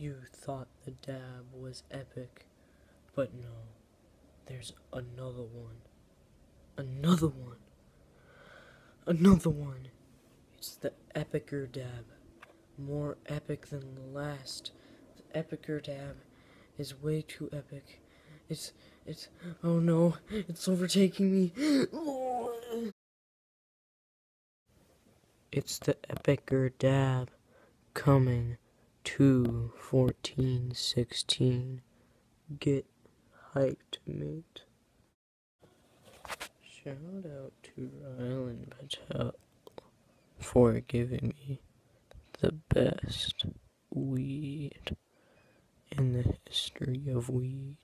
You thought the dab was epic, but no. There's another one. Another one. Another one. It's the epicer dab. More epic than the last. The epicer dab is way too epic. It's, it's, oh no, it's overtaking me. It's the epicer dab coming to 1416. Get hyped, mate. Shout out to Rylan Patel for giving me the best weed in the history of weed.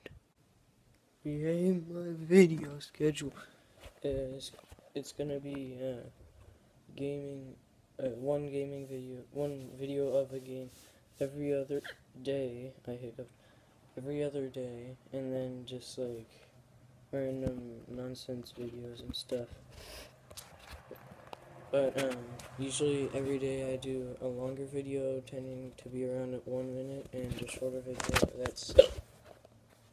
Yay, my video schedule is it's gonna be uh, gaming, uh, one gaming video, one video of a game every other day. I hiccup every other day, and then just like random nonsense videos and stuff. But um, usually every day I do a longer video, tending to be around one minute, and a shorter video that's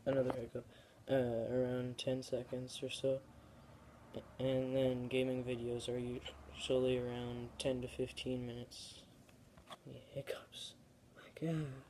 another hiccup, uh, around 10 seconds or so. And then gaming videos are usually around 10 to 15 minutes. God.